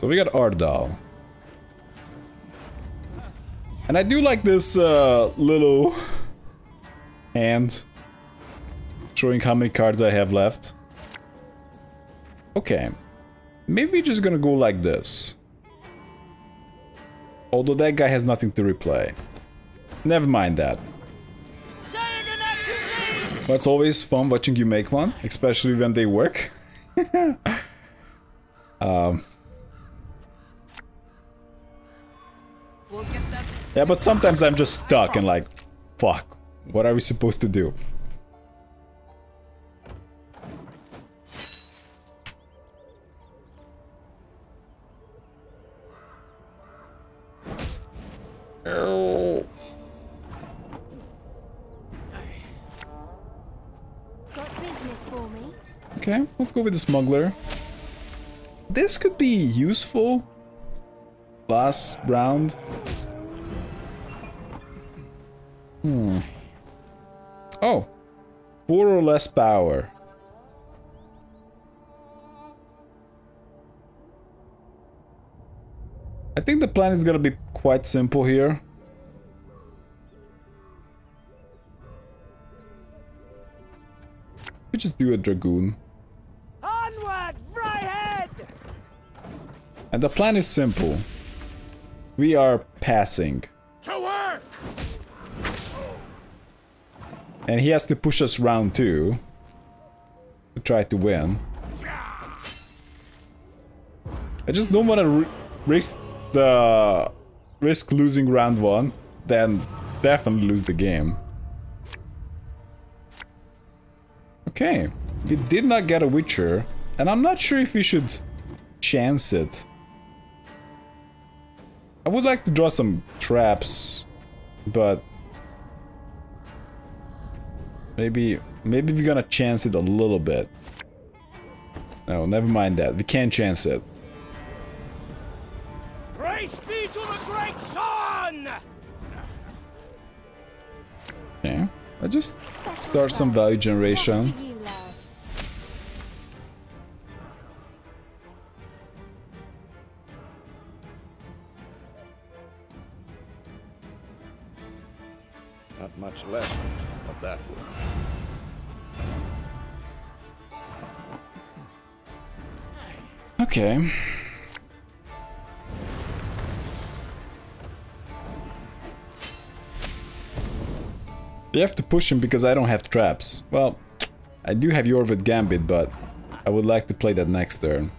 So we got Ardal. And I do like this uh, little hand showing how many cards I have left. Okay. Maybe we're just gonna go like this. Although that guy has nothing to replay. Never mind that. It's always fun watching you make one, especially when they work. um, yeah, but sometimes I'm just stuck and like, fuck, what are we supposed to do? Oh. Okay, let's go with the smuggler. This could be useful. Last round. Hmm. Oh. Four or less power. I think the plan is gonna be quite simple here. We just do a Dragoon. Onward, Fryhead! And the plan is simple. We are passing. To work! And he has to push us round two. To try to win. I just don't want to risk the risk losing round one, then definitely lose the game. Okay, we did not get a Witcher, and I'm not sure if we should chance it. I would like to draw some traps, but maybe maybe we're gonna chance it a little bit. No, never mind that. We can't chance it. Praise be to the great sun! Okay, I just start some value generation. You have to push him because I don't have traps. Well, I do have Iorveth Gambit, but I would like to play that next turn.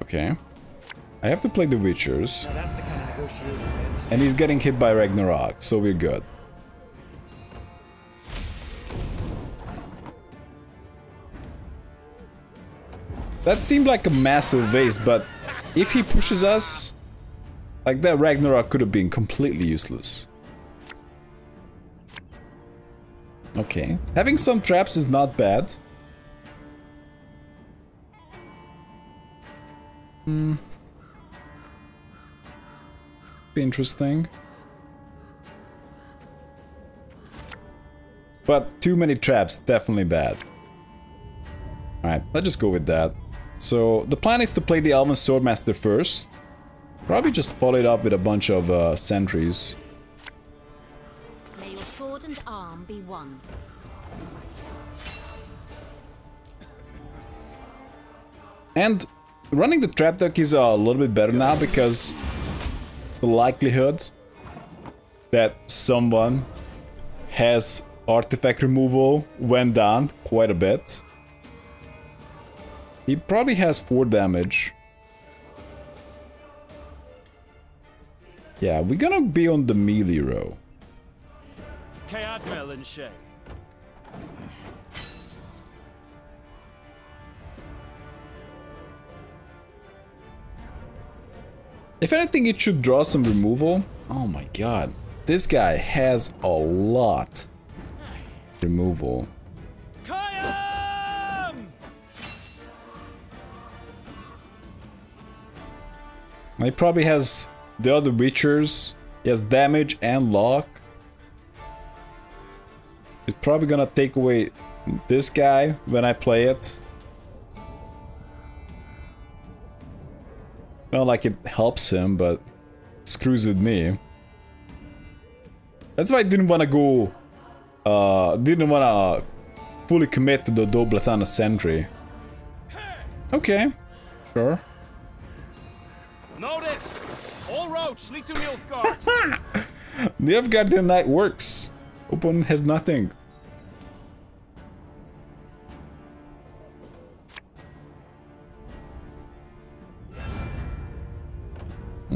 Okay. I have to play the Witchers. and he's getting hit by Ragnarok, so we're good. That seemed like a massive waste, but if he pushes us, like that Ragnarok could have been completely useless. Okay. Having some traps is not bad. Hmm. Interesting. But too many traps, definitely bad. Alright, let's just go with that. So, the plan is to play the Elven Swordmaster first. Probably just follow it up with a bunch of uh, sentries. May your sword and arm be one. And running the trap deck is a little bit better now because the likelihood that someone has artifact removal went down quite a bit. He probably has 4 damage. Yeah, we're gonna be on the melee row. If anything, it should draw some removal. Oh my god. This guy has a lot removal. He probably has the other Witchers. He has damage and lock. It's probably gonna take away this guy when I play it. Not like it helps him, but screws with me. That's why I didn't want to go... Uh, didn't want to fully commit to the Dol Blathanna Sentry. Okay, sure. Notice! All roads lead to Nilfgaard! Nilfgaardian Knight works. Opponent has nothing.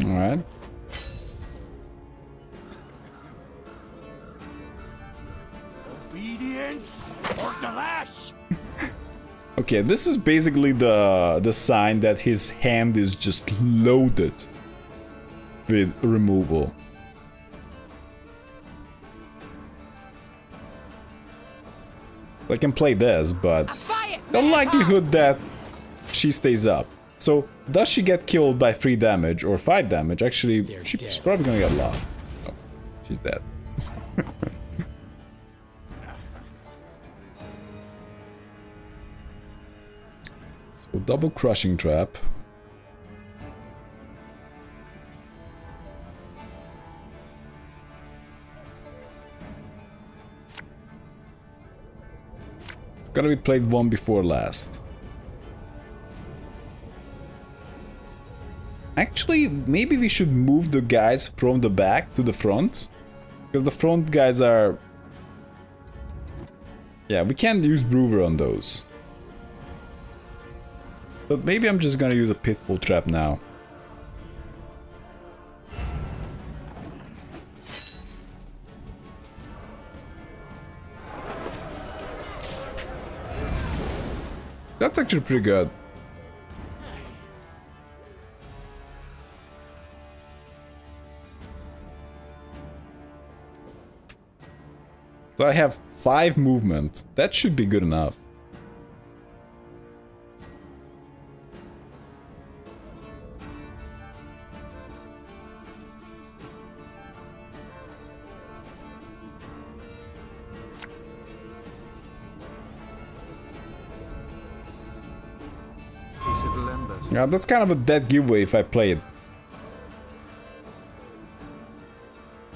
Alright. Obedience or the lash! Okay, this is basically the the sign that his hand is just loaded with removal. So I can play this, but the likelihood that she stays up. So, does she get killed by 3 damage or 5 damage? Actually, she's probably gonna get a lot. Oh, she's dead. so, double crushing trap. Gotta be played one before last. Actually, maybe we should move the guys from the back to the front. Because the front guys are... Yeah, we can't use Brewer on those. But maybe I'm just gonna use a Pitfall Trap now. That's actually pretty good. So I have 5 movement. That should be good enough. Yeah, that's kind of a dead giveaway if I play it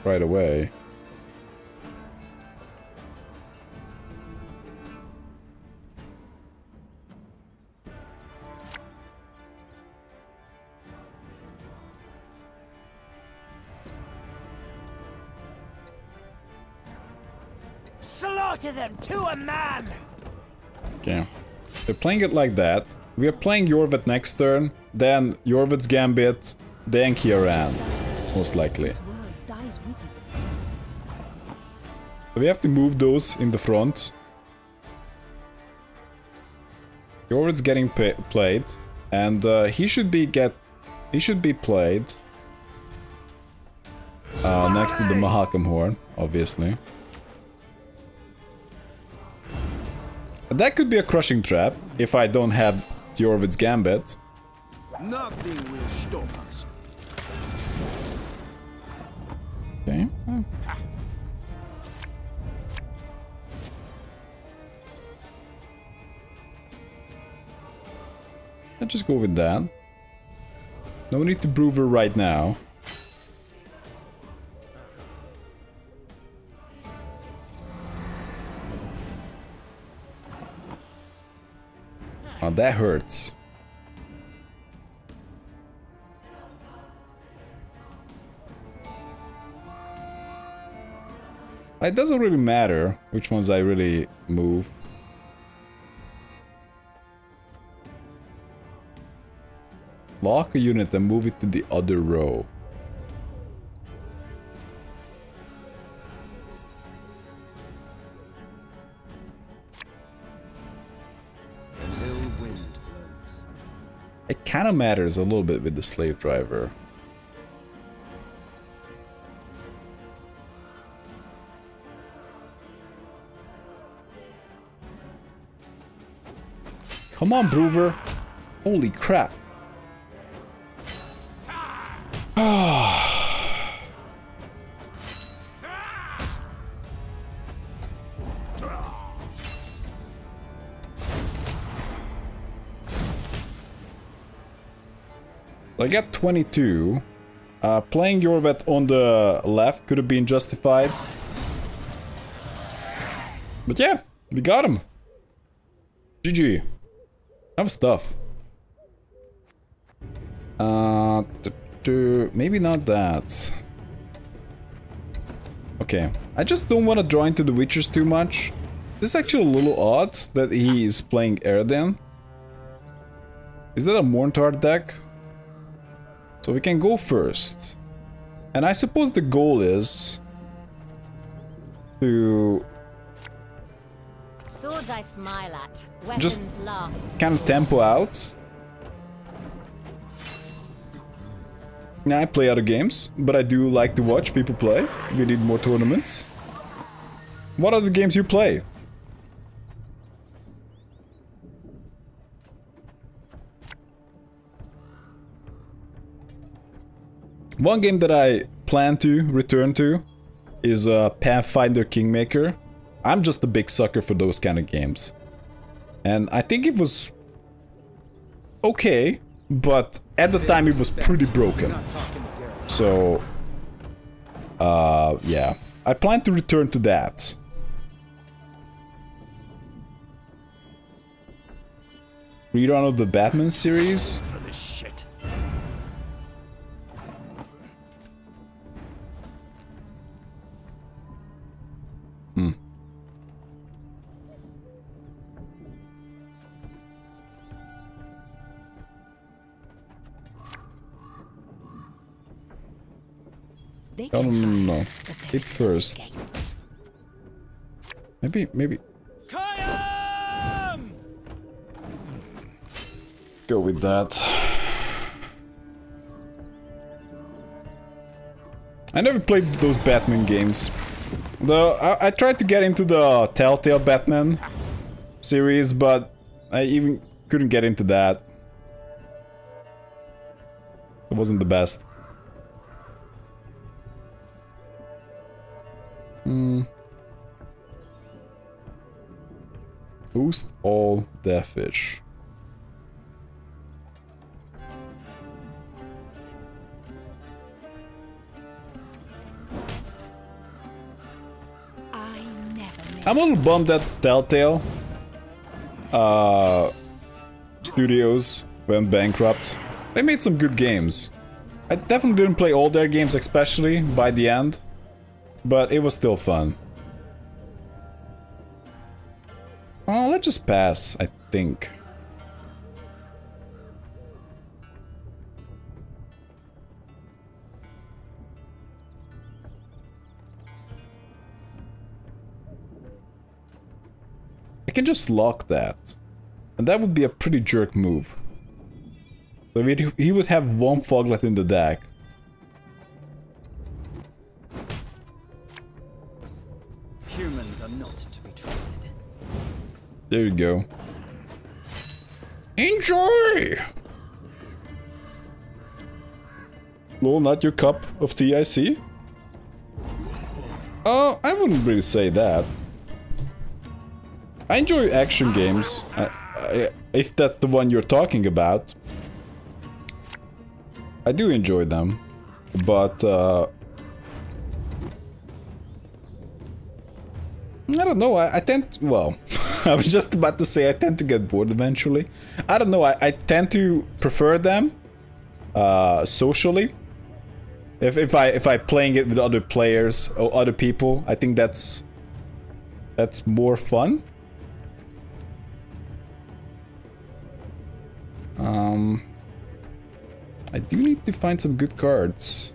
right away. Slaughter them to a man! Okay. They're playing it like that. We are playing Iorveth next turn, then Iorveth's Gambit, then Kieran, most likely. This world dies with it. So we have to move those in the front. Iorveth's getting played, and uh, he should be get he should be played uh, next to the Mahakam Horn, obviously. That could be a crushing trap if I don't have Iorveth's Gambit. Nothing will stop us. Okay. Let's just go with that. No need to Brewer right now. That hurts. It doesn't really matter which ones I really move. Lock a unit and move it to the other row. Kind of matters a little bit with the slave driver. Come on, Brewer. Holy crap. Ah. I got 22. Uh, playing Iorveth on the left could have been justified. But yeah, we got him. GG. Have stuff. Uh, maybe not that. Okay, I just don't want to draw into the Witchers too much. This is actually a little odd that he is playing Erden. Is that a Mourntart deck? So we can go first. And I suppose the goal is to Swords I smile at, weapons Just kind of tempo out. Yeah, I play other games, but I do like to watch people play. We need more tournaments. What are the games you play? One game that I plan to return to is uh, Pathfinder Kingmaker. I'm just a big sucker for those kind of games. And I think it was okay, but at the time it was pretty broken. So, uh, yeah. I plan to return to that. Rerun of the Batman series? It first. Maybe, maybe go with that. I never played those Batman games. Though I, I tried to get into the Telltale Batman series, but I even couldn't get into that. It wasn't the best. Boost all deathwish. I never miss. I'm a little bummed that Telltale uh, Studios went bankrupt. They made some good games. I definitely didn't play all their games, especially by the end, but it was still fun. Just pass, I think. I can just lock that. And that would be a pretty jerk move. So he- he would have one Foglet in the deck. There you go. Enjoy! Lol, not your cup of tea, I see. Oh, I wouldn't really say that. I enjoy action games, I, I, if that's the one you're talking about. I do enjoy them, but uh, I don't know, I, I tend to, well, I was just about to say I tend to get bored eventually. I don't know, I, I tend to prefer them uh, socially. If, if I if I playing it with other players or other people, I think that's that's more fun. Um, I do need to find some good cards.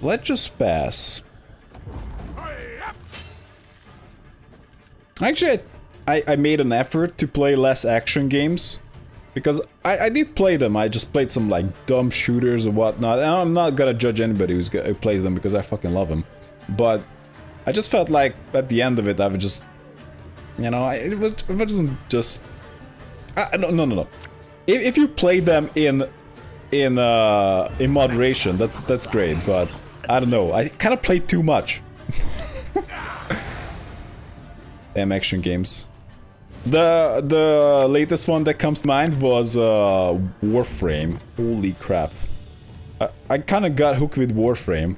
Let's just pass. Actually, I, I made an effort to play less action games. Because I, I did play them, I just played some like dumb shooters or whatnot. And I'm not gonna judge anybody who's who plays them because I fucking love them. But I just felt like at the end of it, I would just, you know, I- it, was, it wasn't just. I, no, no, no, no. If, if you play them in in uh, in moderation, that's that's great. But I don't know, I kind of played too much. Damn action games. The the latest one that comes to mind was uh, Warframe. Holy crap! I, I kind of got hooked with Warframe.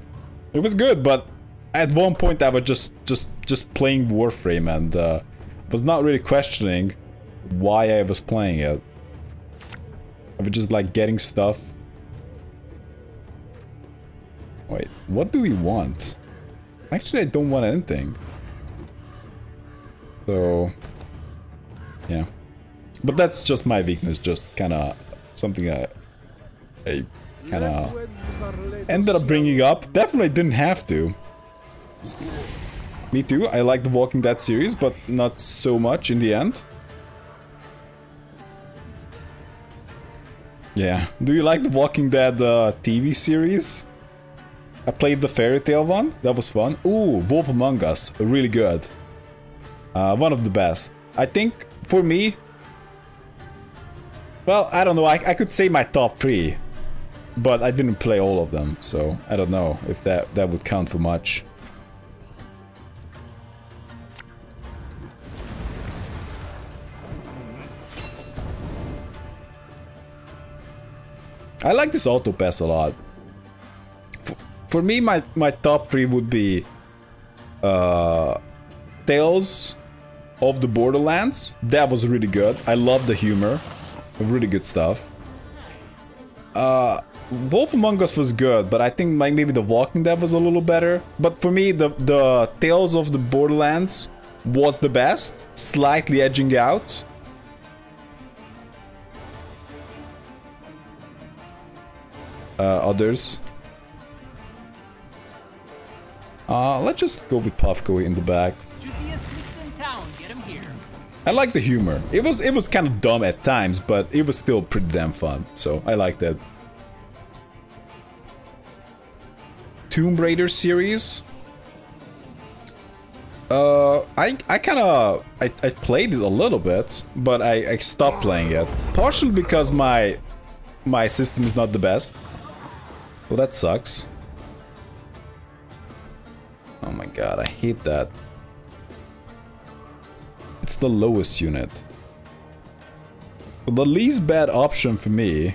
It was good, but at one point I was just just just playing Warframe and uh, was not really questioning why I was playing it. I was just like getting stuff. Wait, what do we want? Actually, I don't want anything. So, yeah. But that's just my weakness, just kind of something I, I kind of ended up bringing up. Definitely didn't have to. Me too, I like the Walking Dead series, but not so much in the end. Yeah. Do you like the Walking Dead uh, TV series? I played the Fairy Tale one. That was fun. Ooh, Wolf Among Us. Really good. Uh, one of the best. I think, for me... Well, I don't know. I, I could say my top three. But I didn't play all of them, so I don't know if that, that would count for much. I like this auto pass a lot. For, for me, my, my top three would be uh, Tales of the Borderlands. That was really good. I love the humor. Really good stuff. Uh, Wolf Among Us was good, but I think like maybe The Walking Dead was a little better. But for me, the, the Tales of the Borderlands was the best, slightly edging out. uh, others. Uh, let's just go with Puffco in the back. I like the humor. It was it was kind of dumb at times, but it was still pretty damn fun. So I like that. Tomb Raider series. Uh, I I kind of I, I played it a little bit, but I, I stopped playing it. Partially because my my system is not the best. Well, that sucks. Oh my god, I hate that. It's the lowest unit. the least bad option for me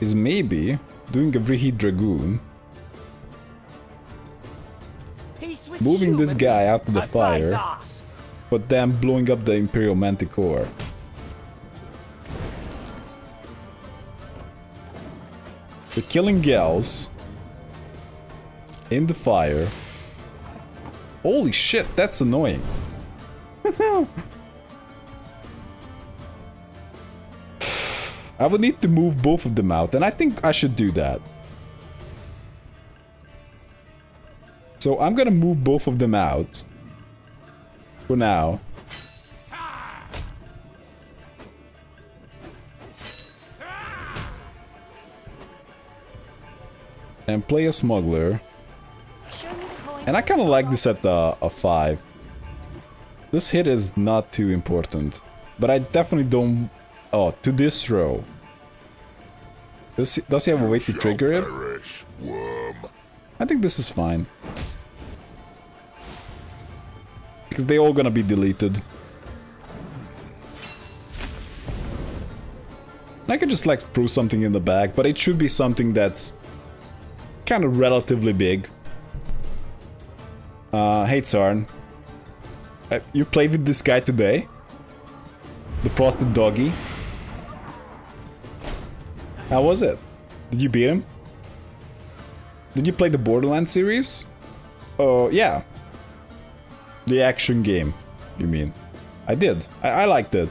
is maybe doing a Reheat Dragoon, moving this guy out to the fire, but then blowing up the Imperial Manticore. The killing gals in the fire. Holy shit, that's annoying. I would need to move both of them out, and I think I should do that. So I'm gonna move both of them out. For now. And play a smuggler. And I kind of like this at uh, a 5. This hit is not too important. But I definitely don't... Oh, to this row. Does he, does he have a way to trigger it? I think this is fine. Because they're all gonna be deleted. I could just like throw something in the back, but it should be something that's kind of relatively big. Uh, hey Tsarn. Uh, you played with this guy today? The Frosted Doggy? How was it? Did you beat him? Did you play the Borderlands series? Oh, yeah. The action game, you mean? I did. I, I liked it.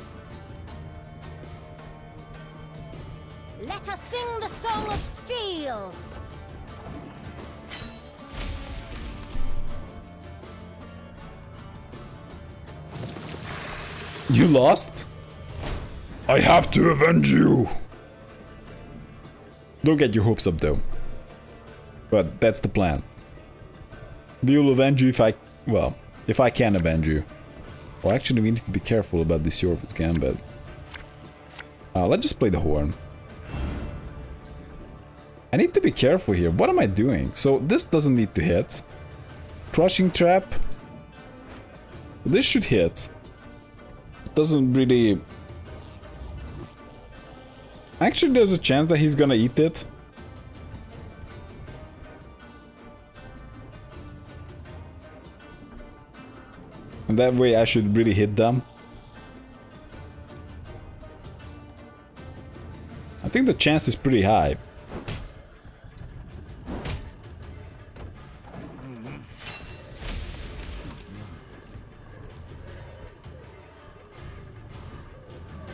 Lost? I have to avenge you! Don't get your hopes up though. But that's the plan. We'll avenge you if I... Well, if I can avenge you. Well, actually, we need to be careful about this Iorveth's Gambit. Uh, let's just play the horn. I need to be careful here. What am I doing? So, this doesn't need to hit. Crushing Trap. This should hit. Doesn't really... Actually, there's a chance that he's gonna eat it. And that way I should really hit them. I think the chance is pretty high.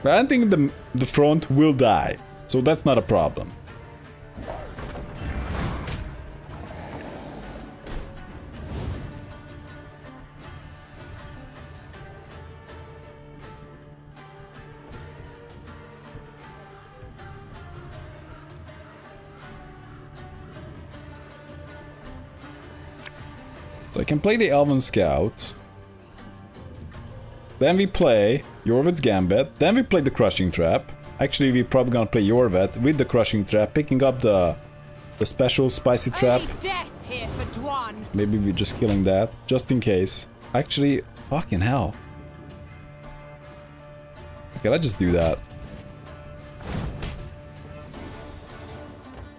But I think the, the front will die, so that's not a problem. So I can play the Elven Scout. Then we play Iorveth's Gambit. Then we play the Crushing Trap. Actually, we're probably gonna play Iorveth with the Crushing Trap, picking up the the special Spicy Trap. Death here for Dwan. Maybe we're just killing that, just in case. Actually, fucking hell. Okay, let's just do that.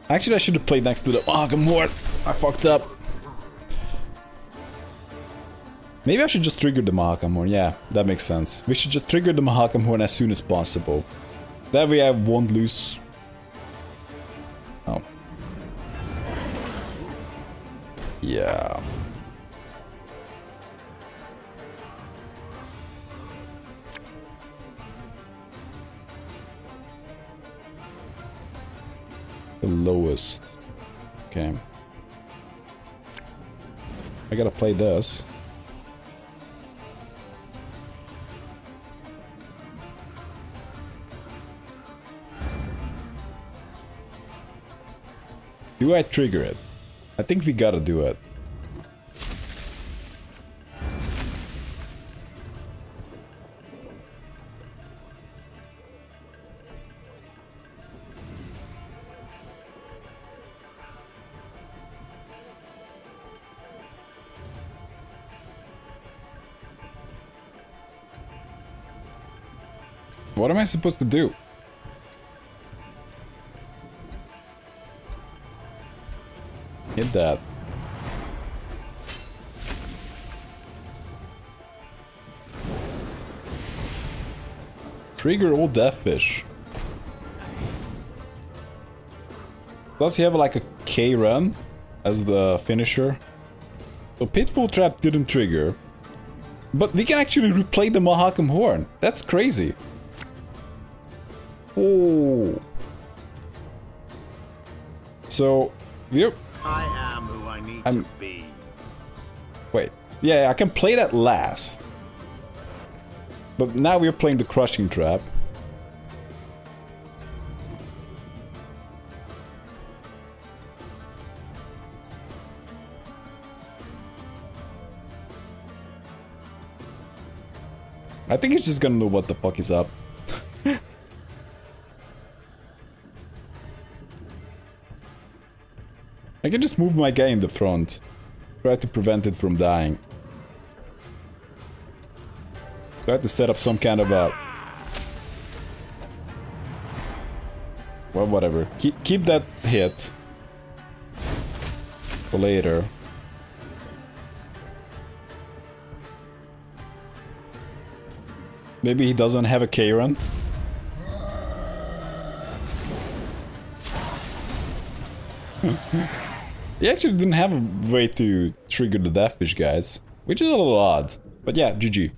Actually, I should have played next to the oh, Mahakam Horn. I fucked up. Maybe I should just trigger the Mahakam Horn. Yeah, that makes sense. We should just trigger the Mahakam Horn as soon as possible. That way I won't lose... Oh. Yeah. The lowest. Okay. I gotta play this. Do I trigger it? I think we gotta do it. What am I supposed to do? That. Trigger all Deathwish. Does he have like a K run as the finisher? So Pitfall Trap didn't trigger. But we can actually replay the Mahakam Horn. That's crazy. Oh. So, we're I'm- to be. Wait. Yeah, I can play that last. But now we're playing the crushing trap. I think he's just gonna know what the fuck is up. I can just move my guy in the front. Try to prevent it from dying. Try to set up some kind of a... Well, whatever. Keep, keep that hit. For later. Maybe he doesn't have a K-run. He actually didn't have a way to trigger the Deathwish guys, which is a little odd. But yeah, GG.